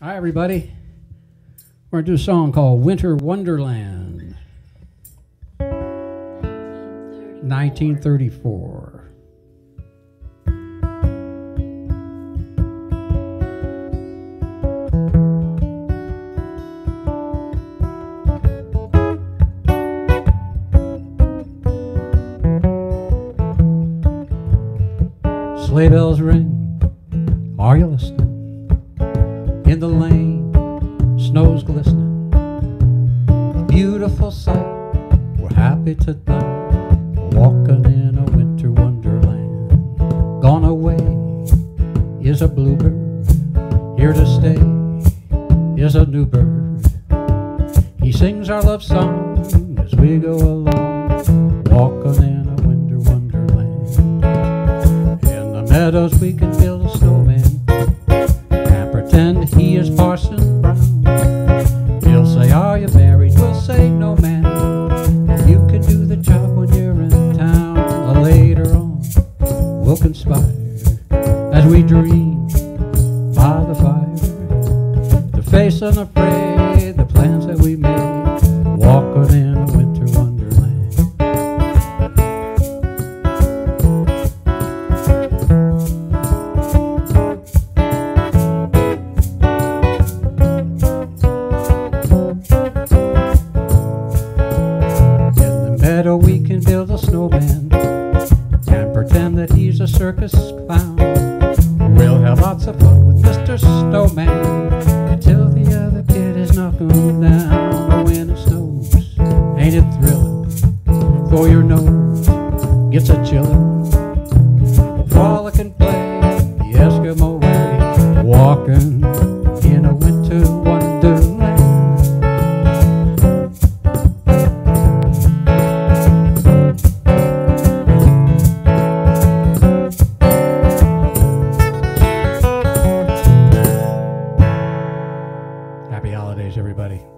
Hi, everybody. We're going to do a song called Winter Wonderland, 1934. Sleigh bells ring. Are you listening? In the lane, snow's glistening. A beautiful sight. We're happy tonight, walking in a winter wonderland. Gone away is a bluebird. Here to stay is a new bird. He sings our love song as we go along, walking in a winter wonderland. In the meadows we can a snowman and pretend he is Parson Brown. He'll say, Are you married? We'll say, No, man. You can do the job when you're in town. Later on, we'll conspire as we dream by the fire to face unafraid the plans that we made, walking in we can build a snowman and pretend that he's a circus clown. We'll have lots of fun with Mr. Snowman until the other kid is knocking down. When it snows, ain't it thrilling? For your nose gets a chillin'. Frolic and play the Eskimo way, walking everybody.